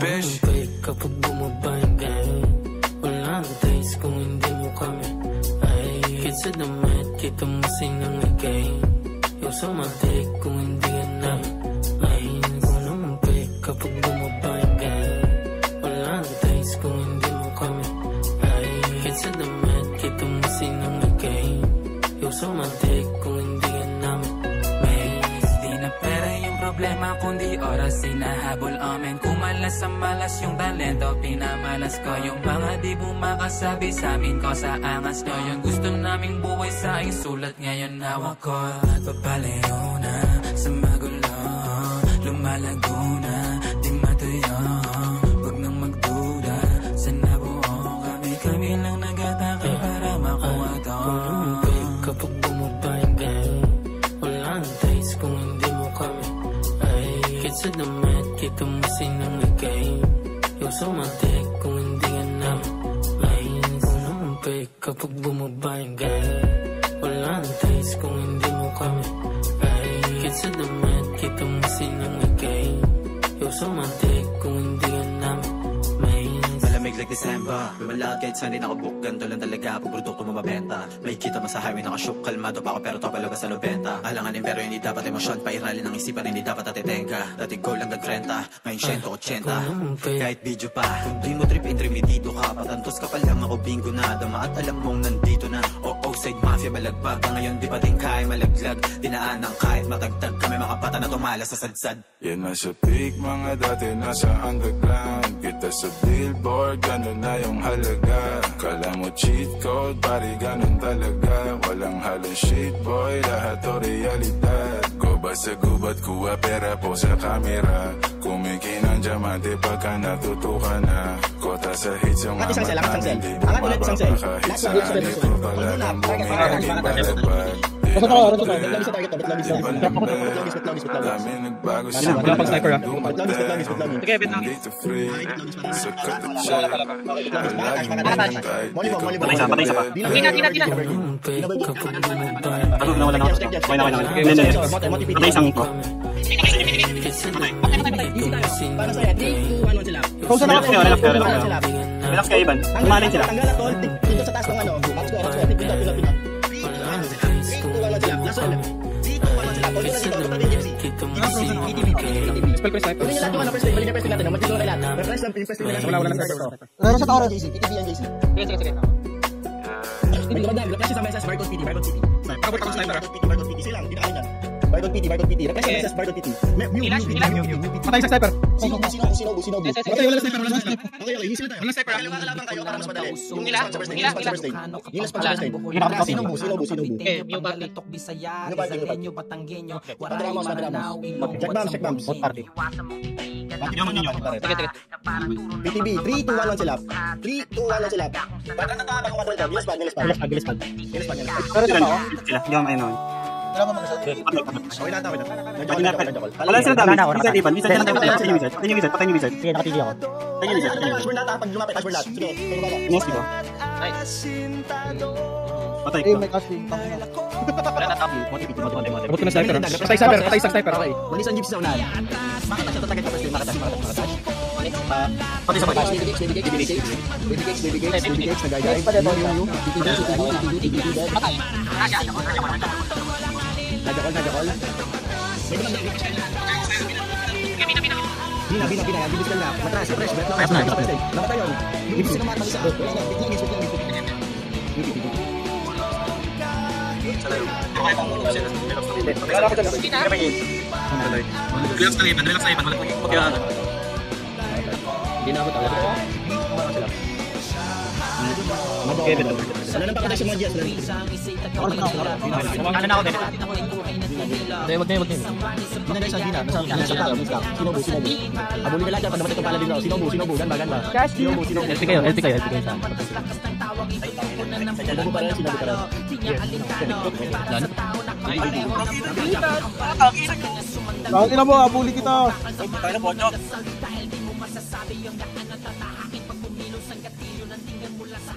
bitch. Umumpay kapag bumaba yung game Walang taste kung hindi mo kami Ay, kahit sa damit, kita mo sinangigay Yung sa matik kung hindi namin Ay, kung umumpay kapag bumaba yung game Walang taste kung hindi mo kami Ay, kahit sa damit, kita mo sinangigay Yung sa matik problema kundi oras sinahabol amin. Kumalas sa malas yung talento pinamalas ko. Yung mga di bumakasabi sa amin ko sa angas nyo Yung gusto naming buhay sa isulat ngayon hawak ko. At papalayo na sa magulo Lumalago Yung sa matik kung hindi ka namin Ay, kung umumpay kapag bumaba yung game Walang taste kung hindi mo kami kahit sa damit, December. Lumalakad kahit saan din ako book Ganto lang talaga pag produkto mo mabenta May kita mo sa highway nakashook. Kalmado pa ako pero topalaga sa 90 Alanganin pero hindi dapat emosyon. Pairalin ang isipan hindi dapat atitenga Dati goal lang nag-30 Ngayon 180 Kahit video pa Kung di mo trip intermedido ka. Patantos ka pa lang ako bingo na. Dama at alam mong nandito na O outside mafia balagbag Ngayon di pa din kaya malaglag. Dinaan ng kahit matagtag Kami mga pata na tumala sa sadsad. Yan nasa peak, mga dati nasa underground. Kita sa billboard, ganun na yung halaga. Kala mo cheat code, pari ganun talaga. Walang halong shit boy, lahat to realidad. Gubat sa gubat, kuha pera po sa kamera Kumikin ang diamante pagka natutukan na Angat isang sel, angat isang sel. Angat ulit isang sel. bumababa kahit Lahat saan mag-iisip Ikaw ng talagang Target, target, target, target. Basta na ako, basta ako. Ba't lang sa target? Lang target? Ba't lang sa target? Ba't lang sa target? Dami nagbago sa Wala, wala pang sniper, ah. Ba't lang sa target? Ba't lang? Sige, bit lang. Dito free, sa katatsyag. Palagi mo lang kahit Molly di mo, ka molly mo. pa Isa pa, isa pa. Tina, tina, tina. Bumaba Patulog na wala na ako. Okay na, okay na. Hindi, hindi. Patay isang ko. Para sa'yo, 3, 2, 1 sila. Relax kayo, relax kayo, relax kayo. Relax kayo, Ivan. Kumain sila. Tanggal na tol. Pindot sa taas ng ano. Box ko, box ko. Pindot, pindot, pindot. 3, 2, 1 sila. Last one. 3, 2, 1 sila. Tol, dito, dito, dito, dito. Kita mo sinangigay Spell ko yung sniper. Kunin niyo lahat yung ano, first play. Balik niyo first play natin. Mag-dito na lahat. Refresh lang, first play natin. Wala, wala na sniper. Meron sa tao, JC. TTV yan, JC. Sige, sige, sige. Hindi ko madam. Refresh sa message. Barcode PT, Barcode PT. Ako PT. Na PT, PT. Sa PT. View. Patay isang sniper. Sinobu, sinobu, sinobu, sinobu. Sige, sige, Okay, wala sige. sniper, wala sniper. Okay, okay, easy na tayo. Wala sniper. Kaliwa kalaban kayo para mas madali. Yung ila? Yung first Ila, lane, yung ila. first lane. Yung last first lane. Yung nakakapit. Sinobu, sinobu, sinobu. Eh, yung ba- Litok Bisaya, ba, ba? Rizaleño, Batanggenyo, Padrama, padrama. Check bombs, check bombs. Both party. Bakit naman ninyo? Sige, sige. PTB, 3, 2, 1 lang sila. 3, 2, 1 lang sila. Ba't ang natawa kung matulog? Gilas pa, gilas pa. Gilas pa, gilas pa. Pero sila, sila. Hindi ako mainon. Okay na, okay na. Pati na, wala sila dami. Wizard, Ivan. Wizard, patay patay niyo wizard. Patay niyo wizard, patay niyo wizard. Sige, nakatigil ako. Patay niyo wizard. Dashboard lahat, ah. pag lumapit, dashboard lahat. Sige, kayo bala. Ines, di ba? Patay ko. Wala na top. Abot ko na sniper. Patay sniper, patay sniper. Okay. Manis ang gypsy sa unahan. Makita siya tatagay ka first lane. Makita, makita, makita. Patay sa patay. Baby cakes, baby cakes, baby cakes. Baby cakes, baby cakes, baby cakes. Nagagay. Yung, yung, yung. TTV, TTV, TTV, TTV, dead. Najakol, najakol. Bina, bina, bina. Bibis ka na. Matras, fresh, bet lang. Ayos na, ayos na. First lane. Nakata yun. Bibis ka naman, mag-isa. Wala na, bit lang, lang, lang. Na ako. Okay, betul. Ano nang pakatay sa mga Diaz? Ano na ako, David? Hindi, wag na, wag na. Hindi na, isa, hindi na. Nasa, tao, nasa tao. Sinobu, sinobu. Abulin na lahat yan, pag namatay itong paladin daw. Sinobu, sinobu, ganba, ganba. Sinobu, sinobu. LP kayo, LP kayo, LP kayo sa Sinobu pa rin, sinobu pa rin. Bakit na mo, abuli kita. Tayo na, Pocho. Masasabi yung daan na tatahakin Pag bumilos ang gatilyo ng tingnan mula sa